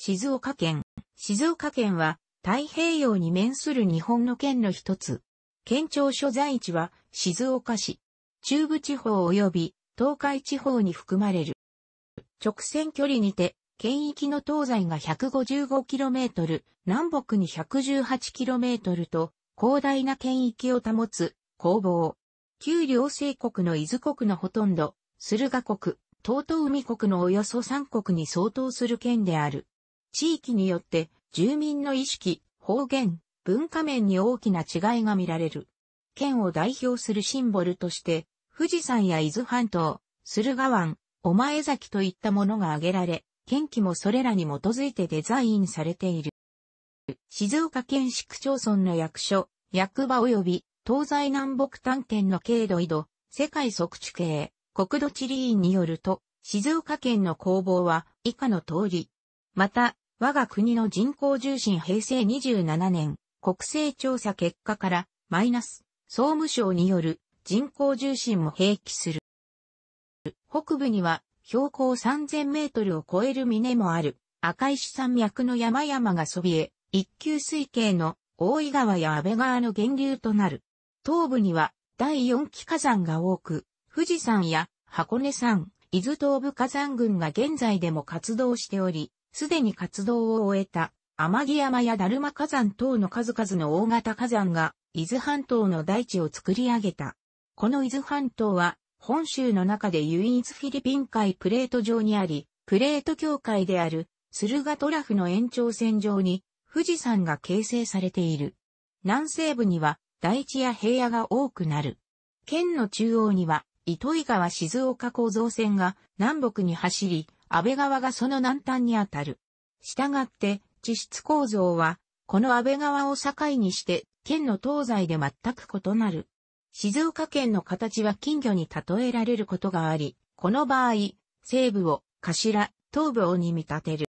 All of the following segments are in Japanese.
静岡県。静岡県は太平洋に面する日本の県の一つ。県庁所在地は静岡市。中部地方及び東海地方に含まれる。直線距離にて、県域の東西が 155km、南北に 118km と広大な県域を保つ工房。旧両生国の伊豆国のほとんど、駿河国、東東海国のおよそ3国に相当する県である。地域によって住民の意識、方言、文化面に大きな違いが見られる。県を代表するシンボルとして、富士山や伊豆半島、駿河湾、お前崎といったものが挙げられ、県旗もそれらに基づいてデザインされている。静岡県市区町村の役所、役場及び東西南北探検の経度緯度、世界測地形、国土地理院によると、静岡県の工房は以下の通り。また、我が国の人口重心平成27年、国勢調査結果から、マイナス、総務省による人口重心も併記する。北部には標高3000メートルを超える峰もある赤石山脈の山々がそびえ、一級水系の大井川や安倍川の源流となる。東部には第4期火山が多く、富士山や箱根山、伊豆東部火山群が現在でも活動しており、すでに活動を終えた天城山やだるま火山等の数々の大型火山が伊豆半島の大地を作り上げた。この伊豆半島は本州の中で唯一フィリピン海プレート上にあり、プレート境界である駿河トラフの延長線上に富士山が形成されている。南西部には大地や平野が多くなる。県の中央には糸魚川静岡構造線が南北に走り、安倍川がその南端にあたる。したがって地質構造はこの安倍川を境にして県の東西で全く異なる。静岡県の形は金魚に例えられることがあり、この場合、西部を頭、東部をに見立てる。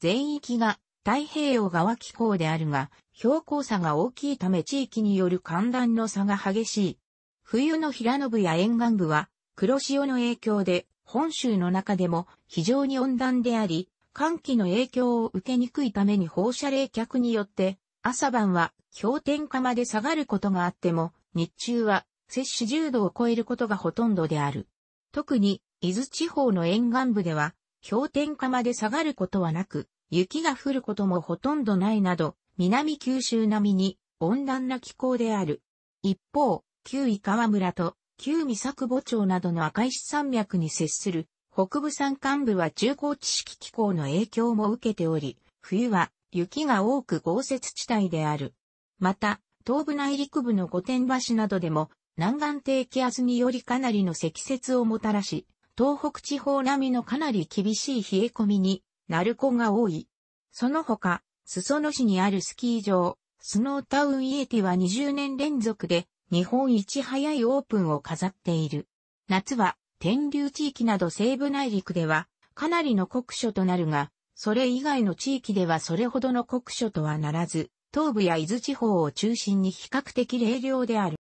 全域が太平洋側気候であるが、標高差が大きいため地域による寒暖の差が激しい。冬の平野部や沿岸部は黒潮の影響で本州の中でも非常に温暖であり、寒気の影響を受けにくいために放射冷却によって朝晩は氷点下まで下がることがあっても日中は摂氏10度を超えることがほとんどである。特に伊豆地方の沿岸部では氷点下まで下がることはなく、雪が降ることもほとんどないなど、南九州並みに温暖な気候である。一方、旧井川村と旧三作母町などの赤石山脈に接する北部山間部は中高地式気候の影響も受けており、冬は雪が多く豪雪地帯である。また、東部内陸部の御殿場市などでも南岸低気圧によりかなりの積雪をもたらし、東北地方並みのかなり厳しい冷え込みになる子が多い。その他、裾野市にあるスキー場、スノータウンイエティは20年連続で日本一早いオープンを飾っている。夏は天竜地域など西部内陸ではかなりの酷暑となるが、それ以外の地域ではそれほどの酷暑とはならず、東部や伊豆地方を中心に比較的冷涼である。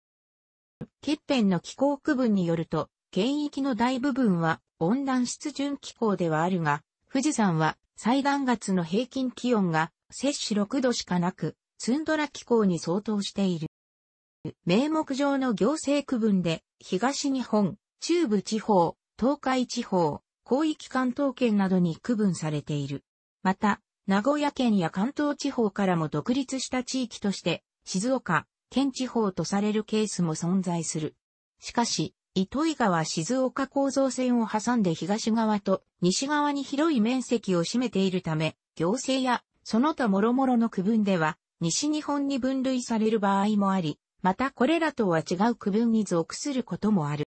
欠片の気候区分によると、県域の大部分は温暖湿潤気候ではあるが、富士山は最暖月の平均気温が摂氏6度しかなく、ツンドラ気候に相当している。名目上の行政区分で、東日本、中部地方、東海地方、広域関東圏などに区分されている。また、名古屋県や関東地方からも独立した地域として、静岡、県地方とされるケースも存在する。しかし、糸魚川静岡構造線を挟んで東側と西側に広い面積を占めているため、行政やその他諸々の区分では、西日本に分類される場合もあり、またこれらとは違う区分に属することもある。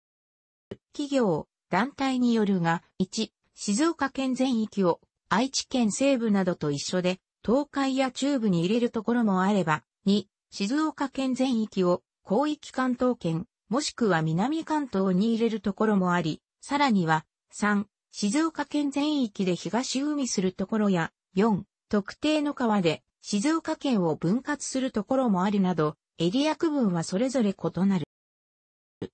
企業、団体によるが、1、静岡県全域を愛知県西部などと一緒で、東海や中部に入れるところもあれば、2、静岡県全域を広域関東圏、もしくは南関東に入れるところもあり、さらには、3、静岡県全域で東海するところや、4、特定の川で静岡県を分割するところもあるなど、エリア区分はそれぞれ異なる。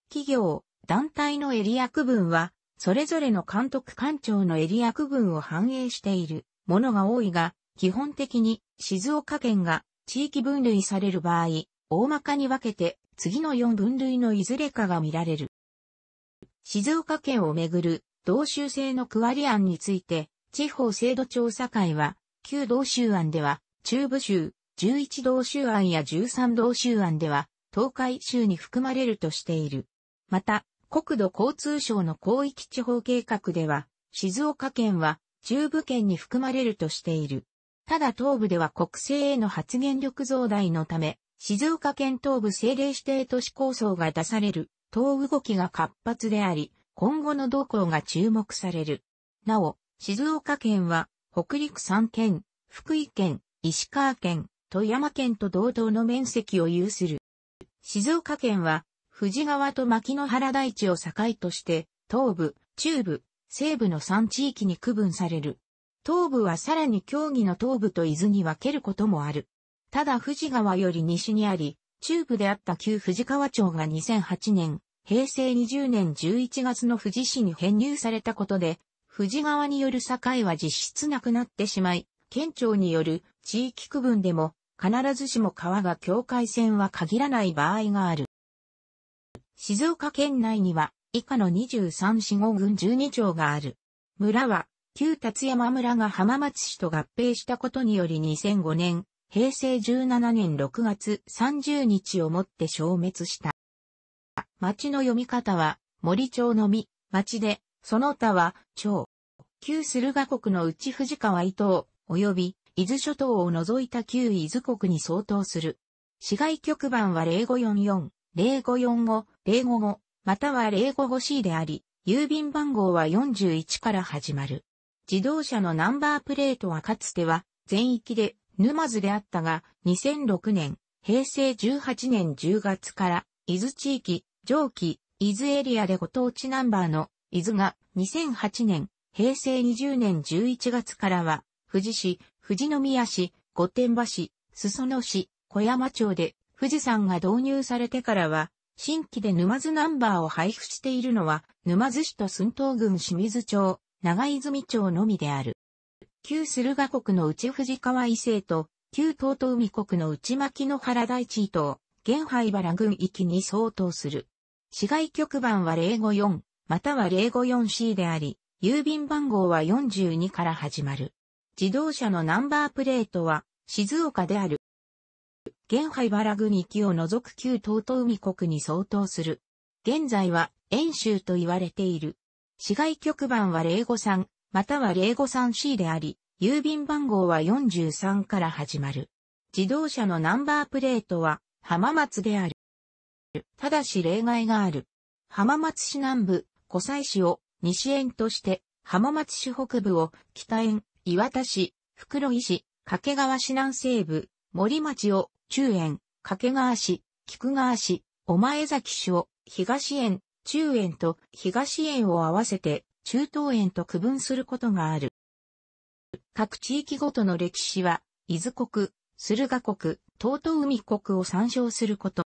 企業、団体のエリア区分は、それぞれの監督官庁のエリア区分を反映しているものが多いが、基本的に静岡県が地域分類される場合、大まかに分けて次の4分類のいずれかが見られる。静岡県をめぐる同州制の区割り案について、地方制度調査会は、旧同州案では、中部州、11同州案や13同州案では、東海州に含まれるとしている。また、国土交通省の広域地方計画では、静岡県は中部県に含まれるとしている。ただ東部では国政への発言力増大のため、静岡県東部政令指定都市構想が出される、東動きが活発であり、今後の動向が注目される。なお、静岡県は、北陸3県、福井県、石川県、富山県と同等の面積を有する。静岡県は、富士川と牧之原大地を境として、東部、中部、西部の3地域に区分される。東部はさらに競技の東部と伊豆に分けることもある。ただ富士川より西にあり、中部であった旧富士川町が2008年、平成20年11月の富士市に編入されたことで、富士川による境は実質なくなってしまい、県庁による地域区分でも必ずしも川が境界線は限らない場合がある。静岡県内には以下の23市5郡12町がある。村は旧達山村が浜松市と合併したことにより2005年、平成17年6月30日をもって消滅した。町の読み方は森町のみ、町で、その他は町。旧駿河国の内藤川伊東、及び伊豆諸島を除いた旧伊豆国に相当する。市外局番は0544、0545、055、または 055C であり、郵便番号は41から始まる。自動車のナンバープレートはかつては全域で沼津であったが、2006年、平成18年10月から伊豆地域、上記、伊豆エリアでご当地ナンバーの伊豆が2008年、平成20年11月からは富士市、富士宮市、御殿場市、裾野市、小山町で富士山が導入されてからは、新規で沼津ナンバーを配布しているのは、沼津市と寸東郡清水町、長泉町のみである。旧駿河国の内富士川伊勢と、旧東東海国の内牧の原大地と、現灰原郡域に相当する。市外局番は054、または 054C であり、郵便番号は42から始まる。自動車のナンバープレートは静岡である。現灰原郡域を除く旧東東海国に相当する。現在は遠州と言われている。市外局番は053、または 053C であり、郵便番号は43から始まる。自動車のナンバープレートは浜松である。ただし例外がある。浜松市南部、湖西市を西園として、浜松市北部を北園、岩田市、袋井市、掛川市南西部、森町を中園、掛川市、菊川市、お前崎市を東園、中園と東園を合わせて中東園と区分することがある。各地域ごとの歴史は、伊豆国、駿河国、東東海国を参照すること。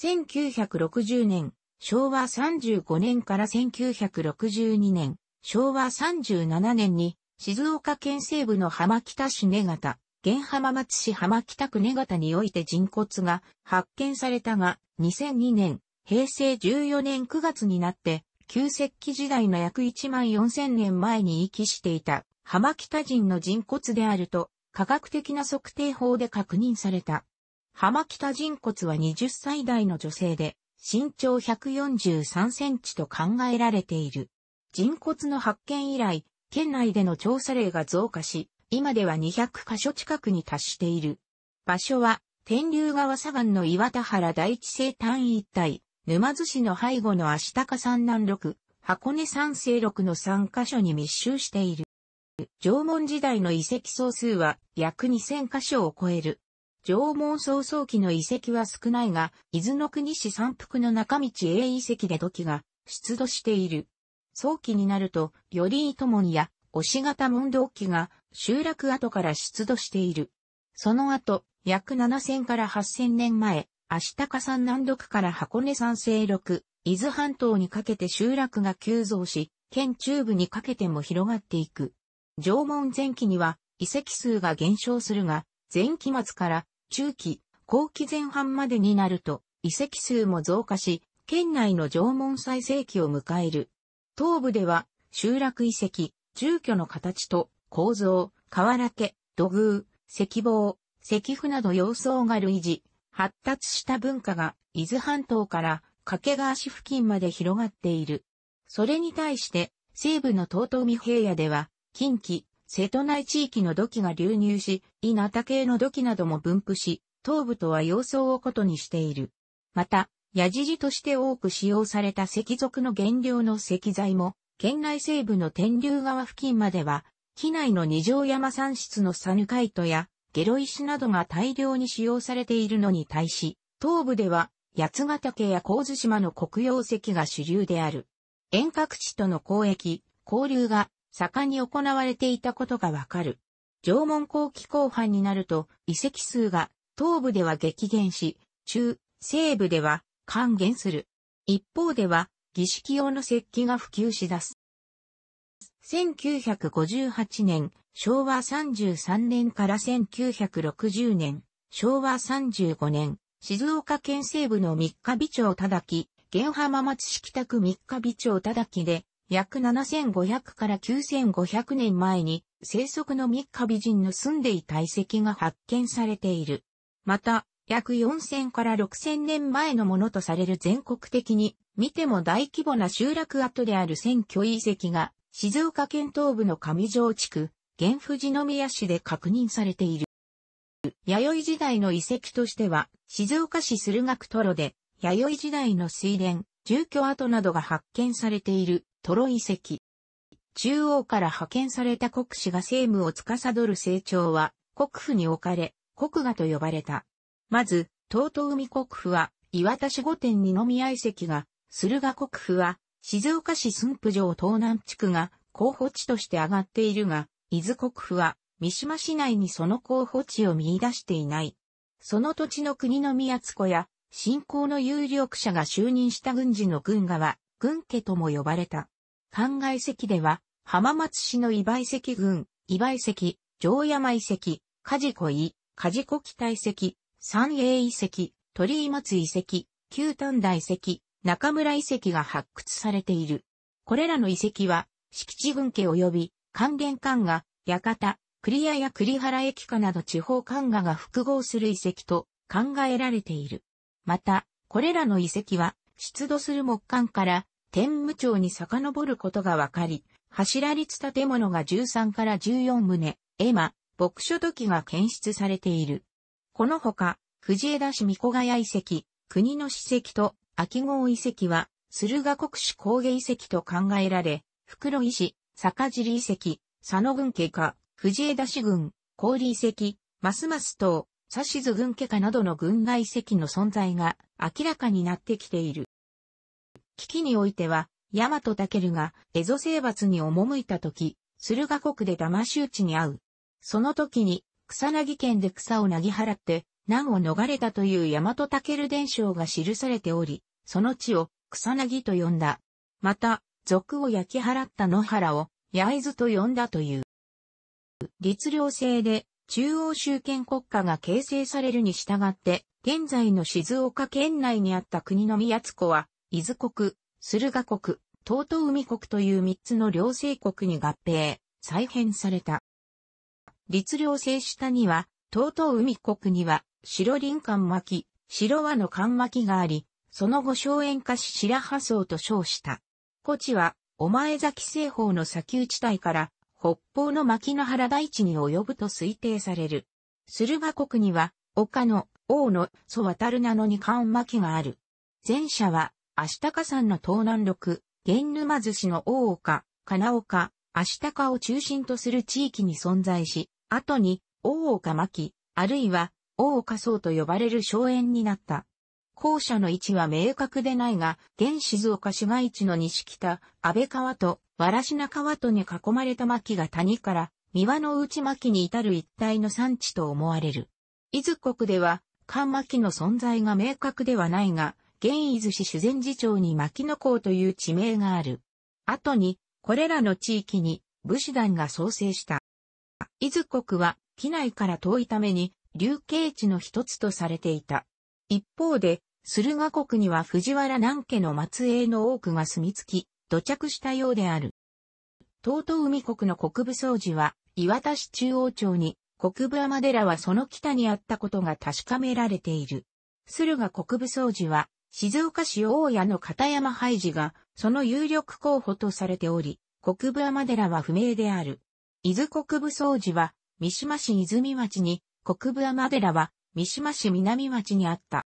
1960年、昭和35年から1962年、昭和37年に静岡県西部の浜北市根形、現浜松市浜北区根形において人骨が発見されたが、2002年、平成14年9月になって、旧石器時代の約1万4000年前に遺棄していた浜北人の人骨であると、科学的な測定法で確認された。浜北人骨は20歳代の女性で、身長143センチと考えられている。人骨の発見以来、県内での調査例が増加し、今では200カ所近くに達している。場所は、天竜川左岸の岩田原第一生誕一帯、沼津市の背後の足高山南六、箱根山西六の3カ所に密集している。縄文時代の遺跡総数は約2000カ所を超える。縄文創創期の遺跡は少ないが、伊豆の国市山腹の中道 A 遺跡で土器が出土している。早期になると、頼糸門や押し型門洞器が集落跡から出土している。その後、約7000から8000年前、足高山南麓から箱根山西六、伊豆半島にかけて集落が急増し、県中部にかけても広がっていく。縄文前期には、遺跡数が減少するが、前期末から中期、後期前半までになると、遺跡数も増加し、県内の縄文最盛期を迎える。東部では、集落遺跡、住居の形と構造、瓦家、土偶、石棒、石符など様相が類似、発達した文化が伊豆半島から掛川市付近まで広がっている。それに対して、西部の東東海平野では、近畿、瀬戸内地域の土器が流入し、稲田系の土器なども分布し、東部とは様相をことにしている。また、矢尻として多く使用された石属の原料の石材も、県内西部の天竜川付近までは、機内の二条山産出のサヌカイトやゲロ石などが大量に使用されているのに対し、東部では八ヶ岳や神津島の黒曜石が主流である。遠隔地との交易、交流が盛んに行われていたことがわかる。縄文後期後半になると遺跡数が東部では激減し、中、西部では還元する。一方では儀式用の石器が普及し出す。1958年、昭和33年から1960年、昭和35年、静岡県西部の三日美町ただき、現浜町式宅三日美町ただきで、約7500から9500年前に生息の三日美人の住んでいた遺跡が発見されている。また、約4000から6000年前のものとされる全国的に見ても大規模な集落跡である選挙遺跡が静岡県東部の上条地区、現富士宮市で確認されている。弥生時代の遺跡としては、静岡市駿河区トロで、弥生時代の水田、住居跡などが発見されているトロ遺跡。中央から派遣された国司が政務を司る成長は、国府に置かれ、国画と呼ばれた。まず、東東海国府は、岩田市御殿二宮遺跡が、駿河国府は、静岡市駿府城東南地区が候補地として挙がっているが、伊豆国府は三島市内にその候補地を見出していない。その土地の国の宮津子や、信仰の有力者が就任した軍事の軍河は、軍家とも呼ばれた。灌漑石では、浜松市の伊梅石軍、伊梅石、城山遺跡、梶子井、梶子北遺跡、三栄遺跡、鳥居松遺跡、旧丹大遺跡、中村遺跡が発掘されている。これらの遺跡は、敷地軍家及び、関連官が、館、栗屋や栗原駅下など地方官河が複合する遺跡と考えられている。また、これらの遺跡は、出土する木簡から天武町に遡ることがわかり、柱立建物が13から14棟、絵馬、牧書土器が検出されている。このほか、藤枝市三小ヶ谷遺跡、国の史跡と秋郷遺跡は、駿河国主工芸遺跡と考えられ、袋井市、坂尻遺跡、佐野郡家か、藤枝市郡、氷遺跡、ますます島、指図郡家かなどの軍外遺跡の存在が明らかになってきている。危機においては、大和武が蝦夷征伐に赴いた時、駿河国で騙し討ちに遭う。その時に、草薙県で草をなぎ払って、難を逃れたという大和武伝承が記されており、その地を草薙と呼んだ。また、族を焼き払った野原を焼津と呼んだという。律令制で中央集権国家が形成されるに従って、現在の静岡県内にあった国の宮津子は、伊豆国、駿河国、東東海国という三つの両政国に合併、再編された。律令制下には、東東海国には、白林間巻、白和の間巻があり、その後荘園化し白波荘と称した。古地は、お前崎西方の砂丘地帯から北方の牧野原大地に及ぶと推定される。駿河国には、岡野、王の、祖渡る名の二冠巻がある。前者は、足高山の東南六、玄沼寿司の大岡、金岡、足高を中心とする地域に存在し、後に、大岡巻、あるいは、大岡荘と呼ばれる荘園になった。校舎の位置は明確でないが、現静岡市街地の西北、安倍川と、わらしな川とに囲まれた巻が谷から、三輪の内巻に至る一帯の産地と思われる。伊豆国では、関巻の存在が明確ではないが、現伊豆市修善寺町に牧野港という地名がある。後に、これらの地域に武士団が創生した。伊豆国は、機内から遠いために、流刑地の一つとされていた。一方で、駿河国には藤原南家の末裔の多くが住み着き、土着したようである。東都海国の国部総司は、岩田市中央町に、国部山寺はその北にあったことが確かめられている。駿河国部総司は、静岡市大谷の片山拝寺が、その有力候補とされており、国部山寺は不明である。伊豆国部総司は、三島市泉町に、国部山寺は、三島市南町にあった。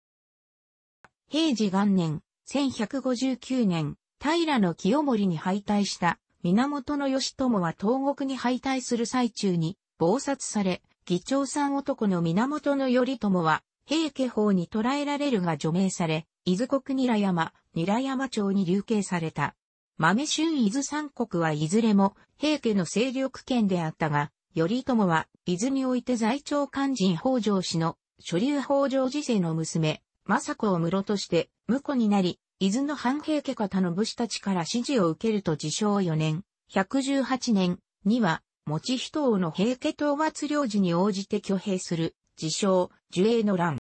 平治元年、1159年、平の清盛に敗退した源義朝は東国に敗退する最中に暴殺され、議長さん男の源頼朝は平家法に捕らえられるが除名され、伊豆国ニラ山、ニラ山町に流刑された。豆春伊豆三国はいずれも平家の勢力圏であったが、頼朝は伊豆において在庁肝心北条氏の所流北条次世の娘、政子を室として婿になり、伊豆の半平家方の武士たちから指示を受けると自称4年、118年には、持ち人王の平家討伐領事に応じて挙兵する、自称、樹営の乱。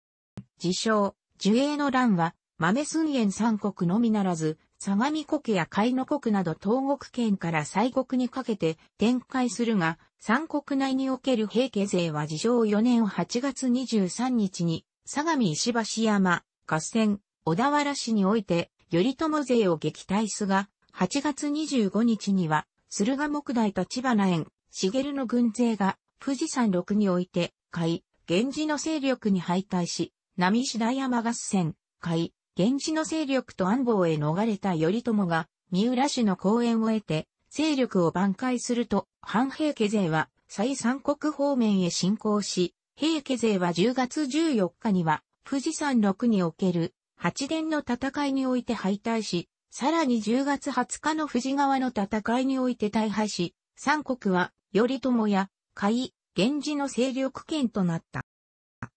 自称、樹営の乱は、豆寸園三国のみならず、相模国や海野国など東国県から西国にかけて展開するが、三国内における平家勢は自称4年8月23日に、相模石橋山、合戦、小田原市において、頼朝勢を撃退すが、8月25日には、駿河木大立花園、茂の軍勢が、富士山六において、海、源氏の勢力に敗退し、波白山合戦、海、源氏の勢力と安房へ逃れた頼朝が、三浦市の公園を得て、勢力を挽回すると、反平家勢は、再三国方面へ進行し、平家勢は10月14日には、富士山六における八伝の戦いにおいて敗退し、さらに10月20日の富士川の戦いにおいて大敗し、三国は頼朝や海、源氏の勢力圏となった。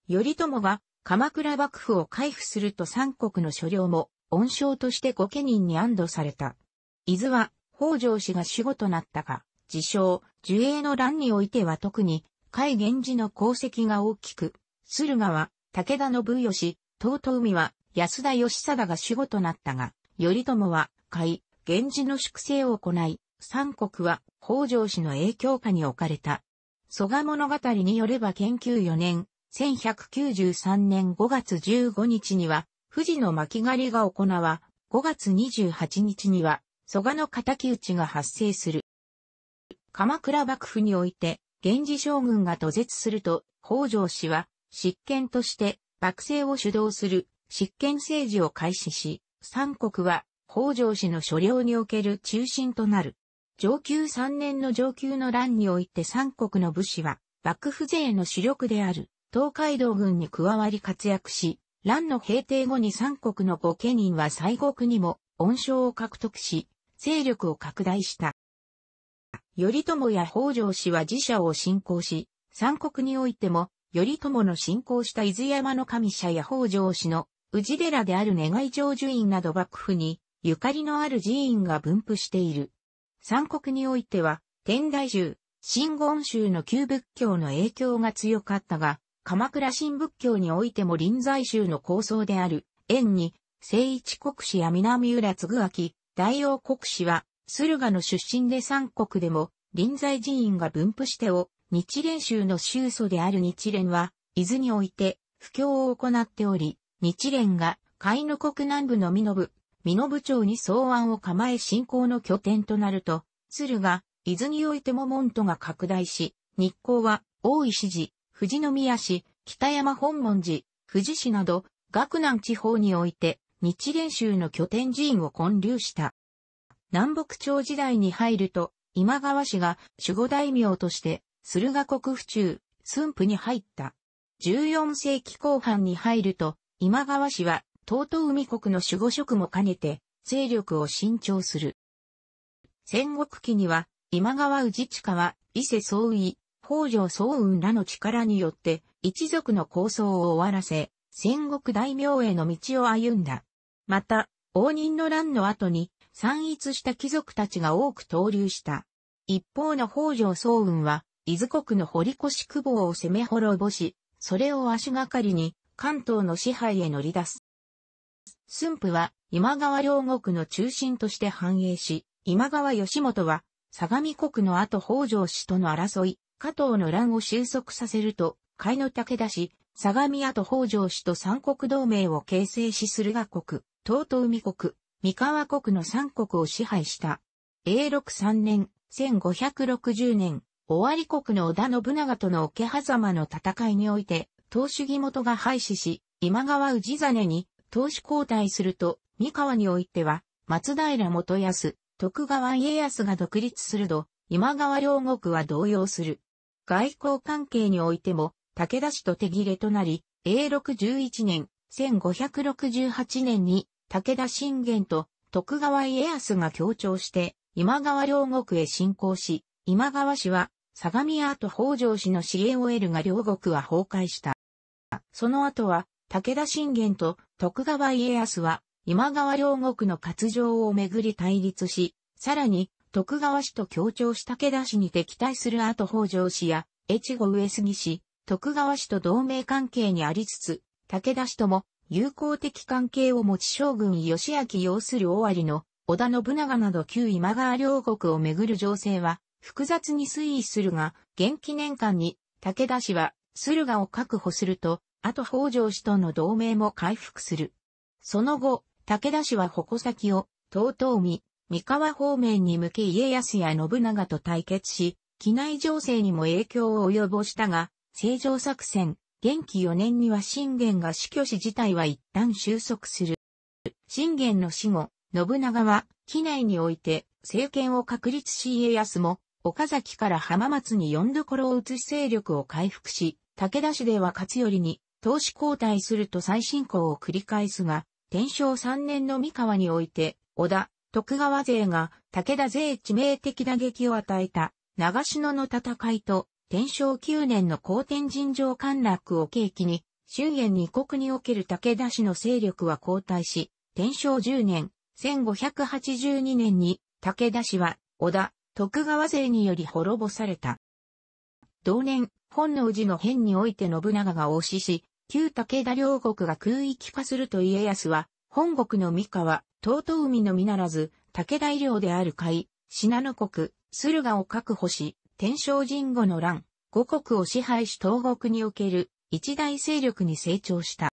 頼朝が鎌倉幕府を回復すると三国の所領も恩賞として御家人に安堵された。伊豆は北条氏が守護となったが、自称、樹営の乱においては特に、海源氏の功績が大きく、駿河は武田信義、東都海は安田義貞が守護となったが、頼朝は海、源氏の粛清を行い、三国は北条氏の影響下に置かれた。蘇我物語によれば研究4年、1193年5月15日には、富士の巻狩りが行わ、5月28日には、蘇我の仇討ちが発生する。鎌倉幕府において、源氏将軍が途絶すると、北条氏は、執権として、幕政を主導する執権政治を開始し、三国は北条氏の所領における中心となる。上級三年の上級の乱において三国の武士は幕府勢の主力である東海道軍に加わり活躍し、乱の平定後に三国の御家人は西国にも恩賞を獲得し、勢力を拡大した。頼朝や北条氏は自社を信仰し、三国においても頼朝の信仰した伊豆山の神社や北条氏の宇治寺である願い成就院など幕府にゆかりのある寺院が分布している。三国においては、天台宗、真言宗の旧仏教の影響が強かったが、鎌倉新仏教においても臨済宗の構想である、縁に、聖一国師や南浦継明、大王国師は、駿河の出身で三国でも、臨済寺院が分布してお、日蓮宗の宗祖である日蓮は、伊豆において、布教を行っており、日蓮が海野国南部の美濃部、美濃部町に草案を構え信仰の拠点となると、鶴が、伊豆においても門徒が拡大し、日光は、大石寺、富士宮市、北山本門寺、富士市など、学南地方において、日蓮宗の拠点寺院を建立した。南北朝時代に入ると、今川氏が守護大名として、駿河国府中、駿府に入った。14世紀後半に入ると、今川氏は、東都海国の守護職も兼ねて、勢力を伸長する。戦国期には、今川氏近は、伊勢総意、北条総雲らの力によって、一族の構想を終わらせ、戦国大名への道を歩んだ。また、応仁の乱の後に、散逸した貴族たちが多く登竜した。一方の北条総雲は、伊豆国の堀越久保を攻め滅ぼし、それを足がかりに関東の支配へ乗り出す。駿府は今川両国の中心として繁栄し、今川義元は相模国の後北条氏との争い、加藤の乱を収束させると、海の武田氏、相模後北条氏と三国同盟を形成し駿河国、東都海国、三河国の三国を支配した。永禄三年、1560年、尾張国の織田信長との桶狭間の戦いにおいて、東主義元が廃止し、今川氏真に、東主交代すると、三河においては、松平元康、徳川家康が独立すると、今川両国は動揺する。外交関係においても、武田氏と手切れとなり、永禄11年、1568年に、武田信玄と徳川家康が協調して、今川両国へ侵攻し、今川氏は、相模屋と北条氏の支援を得るが両国は崩壊した。その後は、武田信玄と徳川家康は、今川両国の活情をめぐり対立し、さらに、徳川氏と協調した武田氏に敵対する後北条氏や、越後上杉氏、徳川氏と同盟関係にありつつ、武田氏とも友好的関係を持ち将軍義明要する尾張の織田信長など旧今川両国をめぐる情勢は複雑に推移するが、元気年間に武田氏は駿河を確保すると、後北条氏との同盟も回復する。その後、武田氏は矛先を、東東海、三河方面に向け家康や信長と対決し、機内情勢にも影響を及ぼしたが、正常作戦、元気4年には信玄が死去し自体は一旦収束する。信玄の死後、信長は、機内において政権を確立し家康も、岡崎から浜松に4どころを移し勢力を回復し、武田氏では勝頼に、投資交代すると再進行を繰り返すが、天正3年の三河において、織田、徳川勢が武田勢致命的打撃を与えた長篠の戦いと天正9年の高天神城陥落を契機に、春元二国における武田氏の勢力は後退し、天正10年、1582年に武田氏は織田、徳川勢により滅ぼされた。同年、本能寺の変において信長が応しし、旧武田両国が空域化すると家康は、本国の三河、東都海のみならず、武田医療である海、信濃国、駿河を確保し、天正神後の乱、五国を支配し東国における一大勢力に成長した。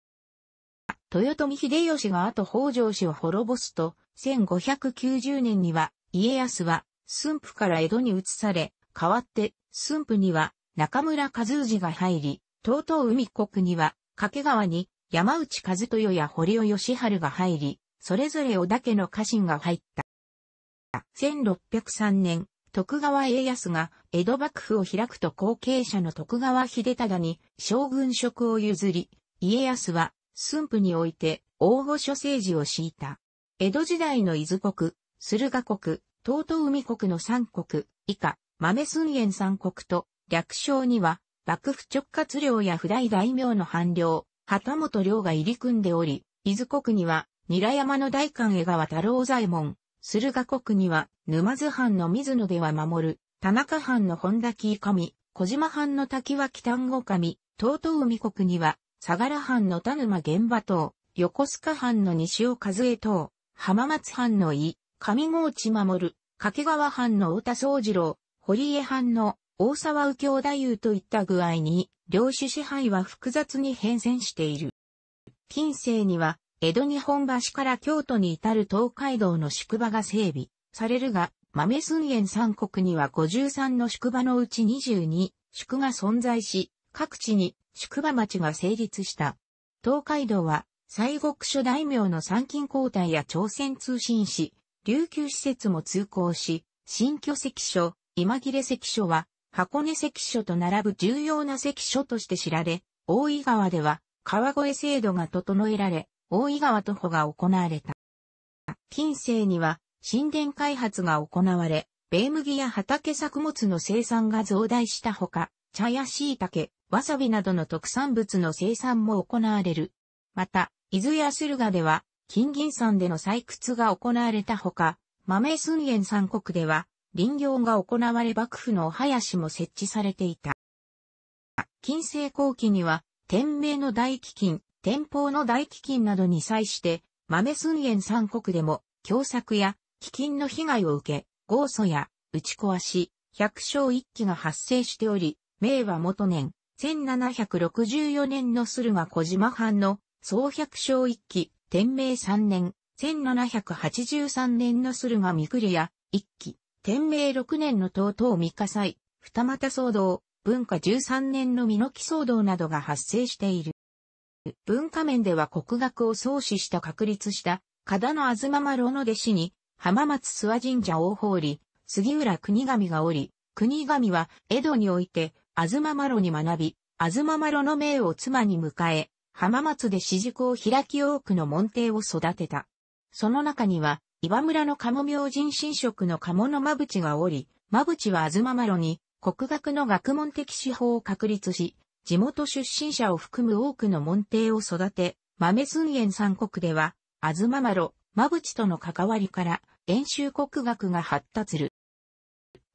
豊臣秀吉が後北条氏を滅ぼすと、1590年には家康は駿府から江戸に移され、代わって駿府には中村和氏が入り、東東海国には掛川に山内和豊や堀尾義治が入り、それぞれ織田家の家臣が入った。1603年、徳川家康が江戸幕府を開くと後継者の徳川秀忠に将軍職を譲り、家康は駿府において大御所政治を敷いた。江戸時代の伊豆国、駿河国、東都海国の三国、以下、豆寸園三国と略称には、幕府直轄領や不大大名の藩領、旗本領が入り組んでおり、伊豆国には、韮山の大官江川太郎左衛門、駿河国には、沼津藩の水野では守る、田中藩の本田木神、小島藩の滝脇丹後神、東東海国には、相良藩の田沼玄馬等、横須賀藩の西尾和江等、浜松藩の井、上郷地守る、掛川藩の太田宗次郎、堀江藩の大沢右京太夫といった具合に、領主支配は複雑に変遷している。近世には、江戸日本橋から京都に至る東海道の宿場が整備されるが、豆寸園三国には53の宿場のうち22宿が存在し、各地に宿場町が成立した。東海道は、西国諸大名の参勤交代や朝鮮通信使、琉球施設も通行し、新居関所、今切関所は、箱根関所と並ぶ重要な関所として知られ、大井川では川越制度が整えられ、大井川徒歩が行われた。近世には神殿開発が行われ、米麦や畑作物の生産が増大したほか、茶や椎茸、わさびなどの特産物の生産も行われる。また、伊豆や駿河では、金銀山での採掘が行われたほか、豆寸園山国では、林業が行われ幕府のお囃子も設置されていた。近世後期には、天明の大飢饉、天保の大飢饉などに際して、豆寸園三国でも、凶作や飢饉の被害を受け、豪祖や打ち壊し、百姓一揆が発生しており、明和元年、1764年の駿河小島藩の総百姓一揆、天明三年、1783年の駿河三栗や一揆、天明六年の東東三火災、二股騒動、文化十三年の美木騒動などが発生している。文化面では国学を創始した確立した、加の東丸の弟子に、浜松諏訪神社大法理、杉浦国神がおり、国神は江戸において、東丸に学び、東丸の命を妻に迎え、浜松で私塾を開き多くの門弟を育てた。その中には、岩村の鴨明神神職の鴨の間淵がおり、間淵は東丸に国学の学問的手法を確立し、地元出身者を含む多くの門弟を育て、豆寸園三国では、東丸、間淵との関わりから、演習国学が発達する。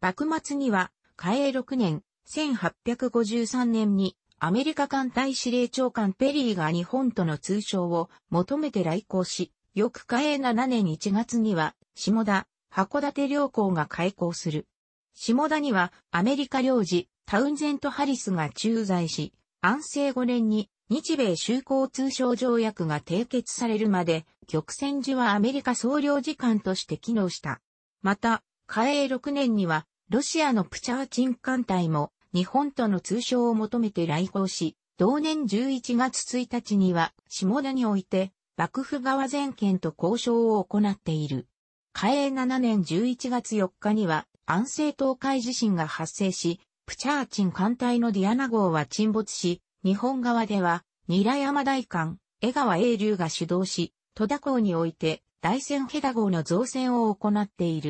幕末には、嘉永6年、1853年に、アメリカ艦隊司令長官ペリーが日本との通商を求めて来航し、翌嘉永7年1月には、下田、函館両港が開港する。下田にはアメリカ領事、タウンゼント・ハリスが駐在し、安政5年に日米修好通商条約が締結されるまで、玉泉寺はアメリカ総領事館として機能した。また、嘉永6年には、ロシアのプチャーチン艦隊も日本との通商を求めて来航し、同年11月1日には下田において幕府側全権と交渉を行っている。嘉永7年11月4日には安政東海地震が発生し、プチャーチン艦隊のディアナ号は沈没し、日本側では、ニラ山大艦、江川英流が主導し、戸田港において、大船ヘダ号の造船を行っている。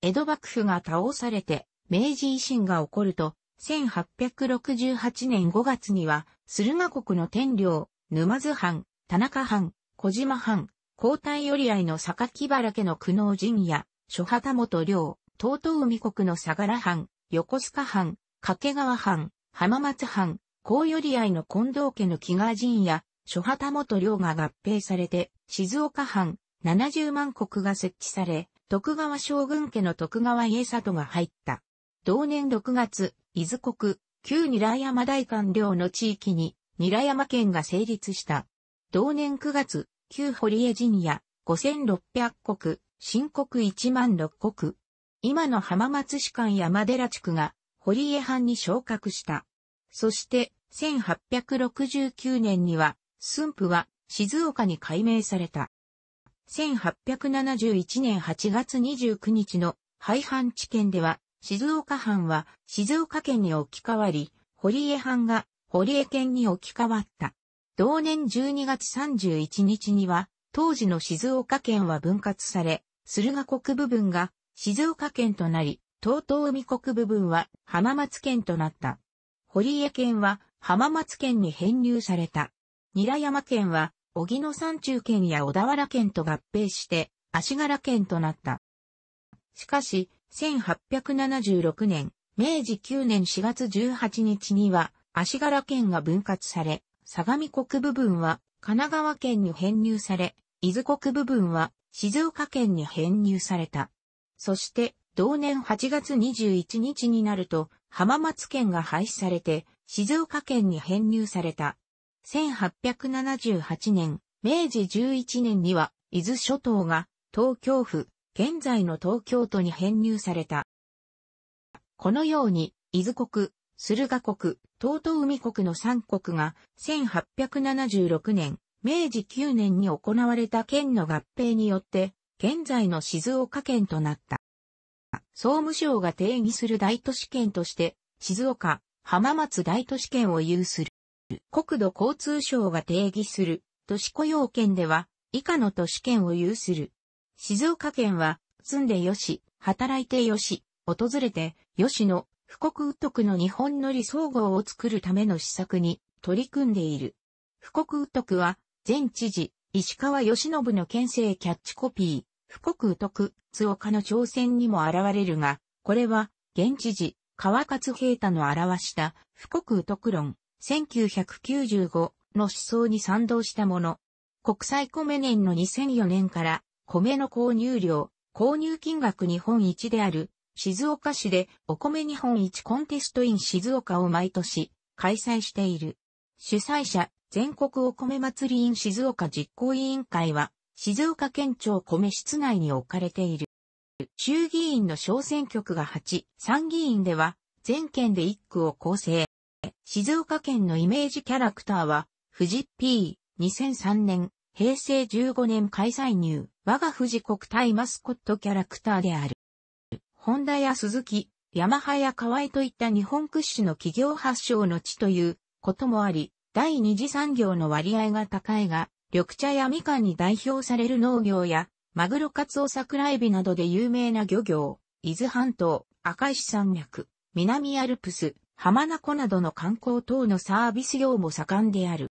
江戸幕府が倒されて、明治維新が起こると、1868年5月には、駿河国の天領、沼津藩、田中藩、小島藩、皇太より合いの榊原家の久能神や、諸旗本領、東東海国の相良藩、横須賀藩、掛川藩、浜松藩、高より合いの近藤家の木賀神や、諸旗本領が合併されて、静岡藩、70万国が設置され、徳川将軍家の徳川家里が入った。同年6月、伊豆国、旧ニラ山大官領の地域に、ニラ山県が成立した。同年9月、旧堀江神や5600国、新国1万6国。今の浜松市間山寺地区が堀江藩に昇格した。そして、1869年には、駿府は静岡に改名された。1871年8月29日の廃藩置県では、静岡藩は静岡県に置き換わり、堀江藩が堀江県に置き換わった。同年12月31日には、当時の静岡県は分割され、駿河国部分が静岡県となり、東東海国部分は浜松県となった。堀江県は浜松県に編入された。韮山県は、荻野山中県や小田原県と合併して、足柄県となった。しかし、1876年、明治9年4月18日には、足柄県が分割され、相模国部分は神奈川県に編入され、伊豆国部分は静岡県に編入された。そして、同年8月21日になると、浜松県が廃止されて、静岡県に編入された。1878年、明治11年には、伊豆諸島が東京府、現在の東京都に編入された。このように、伊豆国、駿河国、東東海国の三国が1876年、明治9年に行われた県の合併によって、現在の静岡県となった。総務省が定義する大都市圏として、静岡、浜松大都市圏を有する。国土交通省が定義する都市雇用圏では、以下の都市圏を有する。静岡県は、住んでよし、働いてよし、訪れてよしの富国ウ徳の日本の理想号を作るための施策に取り組んでいる。富国ウ徳は前知事、石川義信の県政キャッチコピー、富国徳津岡の挑戦にも現れるが、これは、現知事、川勝平太の表した富国徳論、1995の思想に賛同したもの。国際米年の2004年から米の購入量、購入金額日本一である静岡市でお米日本一コンテストイン静岡を毎年開催している。主催者全国お米祭り in 静岡実行委員会は静岡県庁米室内に置かれている。衆議院の小選挙区が8、参議院では全県で1区を構成。静岡県のイメージキャラクターは富士 P、2003年平成15年開催入、我が富士国体マスコットキャラクターである。ホンダや鈴木、ヤマハや河合といった日本屈指の企業発祥の地ということもあり、第二次産業の割合が高いが、緑茶やみかんに代表される農業や、マグロカツオ桜エビなどで有名な漁業、伊豆半島、赤石山脈、南アルプス、浜名湖などの観光等のサービス業も盛んである。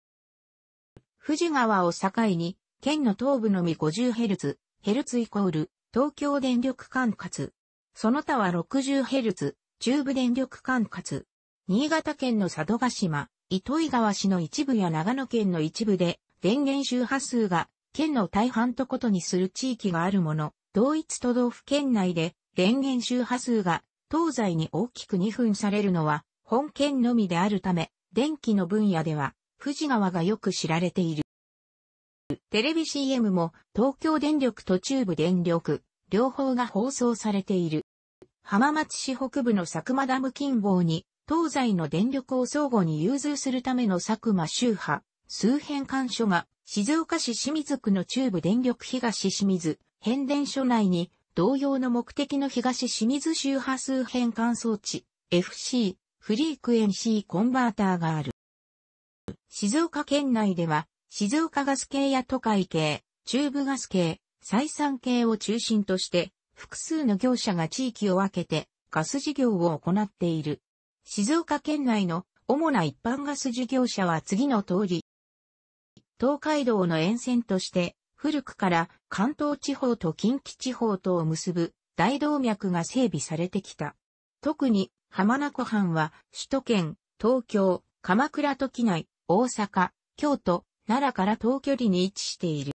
富士川を境に、県の東部のみ 50Hz、ヘルツイコール、東京電力管轄。その他は 60Hz、中部電力管轄。新潟県の佐渡島、糸魚川市の一部や長野県の一部で、電源周波数が、県の大半とことにする地域があるもの、同一都道府県内で、電源周波数が、東西に大きく2分されるのは、本県のみであるため、電気の分野では、富士川がよく知られている。テレビ CM も東京電力と中部電力、両方が放送されている。浜松市北部の佐久間ダム近傍に、東西の電力を相互に融通するための佐久間周波、数変換所が、静岡市清水区の中部電力東清水変電所内に、同様の目的の東清水周波数変換装置、FC、フリークエンシーコンバーターがある。静岡県内では、静岡ガス系や都会系、中部ガス系、採算系を中心として、複数の業者が地域を分けてガス事業を行っている。静岡県内の主な一般ガス事業者は次の通り。東海道の沿線として古くから関東地方と近畿地方とを結ぶ大動脈が整備されてきた。特に浜名湖畔は首都圏、東京、鎌倉都機内、大阪、京都、奈良から遠距離に位置している。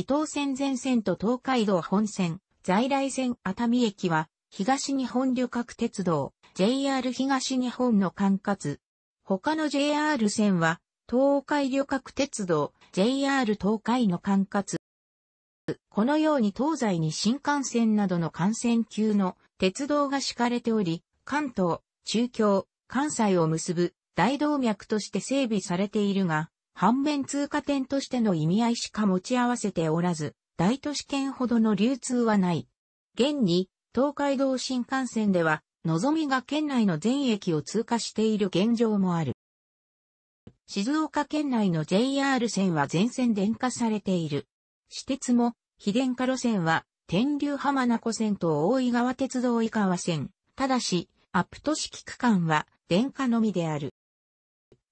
伊東線全線と東海道本線、在来線熱海駅は、東日本旅客鉄道、JR 東日本の管轄。他の JR 線は、東海旅客鉄道、JR 東海の管轄。このように東西に新幹線などの幹線級の鉄道が敷かれており、関東、中京、関西を結ぶ大動脈として整備されているが、反面通過点としての意味合いしか持ち合わせておらず、大都市圏ほどの流通はない。現に、東海道新幹線では、望みが県内の全駅を通過している現状もある。静岡県内の JR 線は全線電化されている。私鉄も、非電化路線は、天竜浜名湖線と大井川鉄道井川線。ただし、アップト式区間は電化のみである。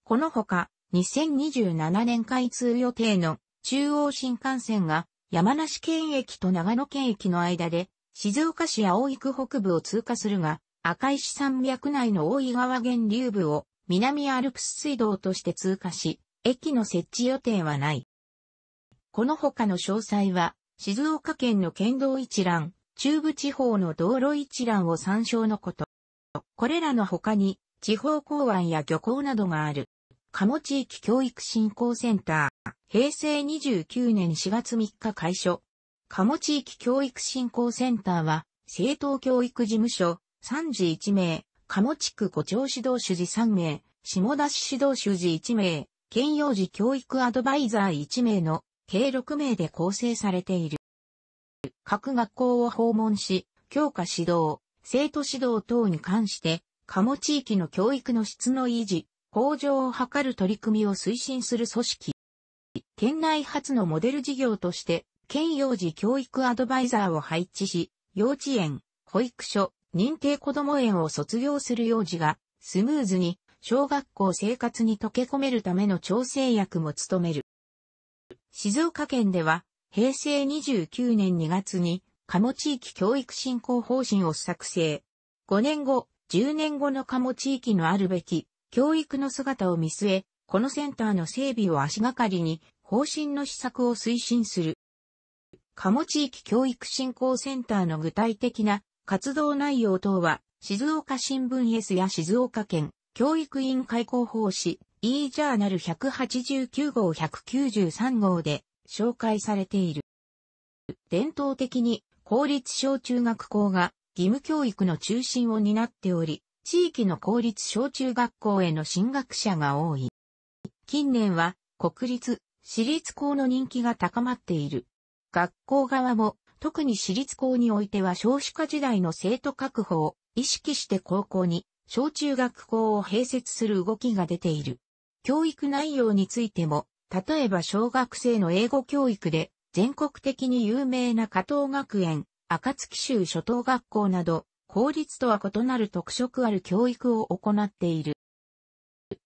このほか、2027年開通予定の中央新幹線が山梨県駅と長野県駅の間で静岡市青井区北部を通過するが赤石山脈内の大井川源流部を南アルプス水道として通過し、駅の設置予定はない。この他の詳細は静岡県の県道一覧、中部地方の道路一覧を参照のこと。これらの他に地方港湾や漁港などがある。鴨地域教育振興センター、平成29年4月3日開所。鴨地域教育振興センターは、政党教育事務所31名、鴨地区古町指導主事3名、下田市指導主事1名、県用寺教育アドバイザー1名の計6名で構成されている。各学校を訪問し、教科指導、生徒指導等に関して、鴨地域の教育の質の維持、向上を図る取り組みを推進する組織。県内初のモデル事業として、県幼児教育アドバイザーを配置し、幼稚園、保育所、認定こども園を卒業する幼児が、スムーズに小学校生活に溶け込めるための調整役も務める。静岡県では、平成29年2月に、鴨地域教育振興方針を作成。5年後、10年後の鴨地域のあるべき、教育の姿を見据え、このセンターの整備を足がかりに、方針の施策を推進する。鴨地域教育振興センターの具体的な活動内容等は、静岡新聞 S や静岡県教育委員会広報誌 e ジャーナル189号193号で紹介されている。伝統的に公立小中学校が義務教育の中心を担っており、地域の公立小中学校への進学者が多い。近年は国立、私立校の人気が高まっている。学校側も特に私立校においては少子化時代の生徒確保を意識して高校に小中学校を併設する動きが出ている。教育内容についても、例えば小学生の英語教育で全国的に有名な加藤学園、暁州初等学校など、公立とは異なる特色ある教育を行っている。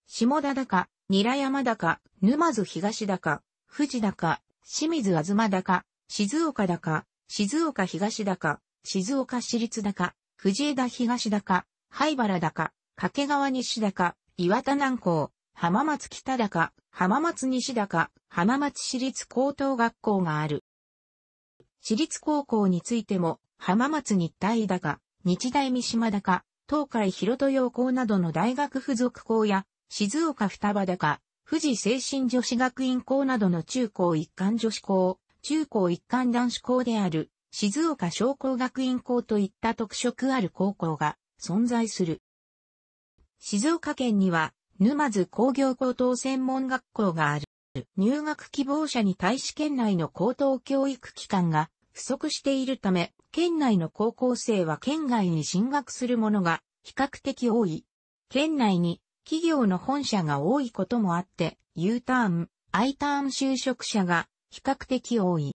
下田高、韮山高、沼津東高、富士高、清水東高、静岡高、静岡東高、静岡市立高、藤枝東高、灰原高、掛川西高、岩田南高、浜松北高、浜松西高、浜松市立高等学校がある。私立高校についても、浜松日体高、日大三島高、東海広戸陽高などの大学附属校や、静岡双葉高、富士精神女子学院校などの中高一貫女子校、中高一貫男子校である、静岡商工学院校といった特色ある高校が存在する。静岡県には沼津工業高等専門学校がある。入学希望者に対し県内の高等教育機関が不足しているため、県内の高校生は県外に進学するものが比較的多い。県内に企業の本社が多いこともあって、U ターン、I ターン就職者が比較的多い。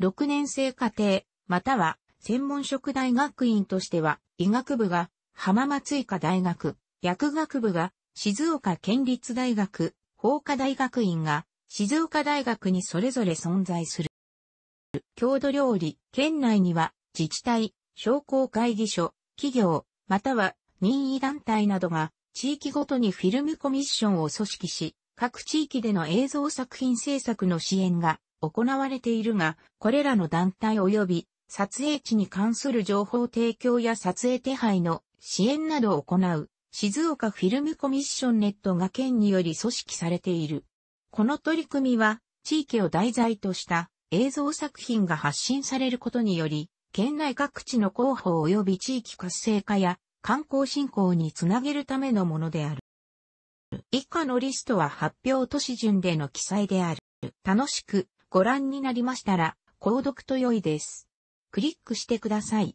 6年生課程、または専門職大学院としては、医学部が浜松医科大学、薬学部が静岡県立大学、法科大学院が静岡大学にそれぞれ存在する。郷土料理、県内には自治体、商工会議所、企業、または任意団体などが地域ごとにフィルムコミッションを組織し、各地域での映像作品制作の支援が行われているが、これらの団体及び撮影地に関する情報提供や撮影手配の支援などを行う静岡フィルムコミッションネットが県により組織されている。この取り組みは、地域を題材とした映像作品が発信されることにより、県内各地の広報及び地域活性化や観光振興につなげるためのものである。以下のリストは発表都市順での記載である。楽しくご覧になりましたら、購読と良いです。クリックしてください。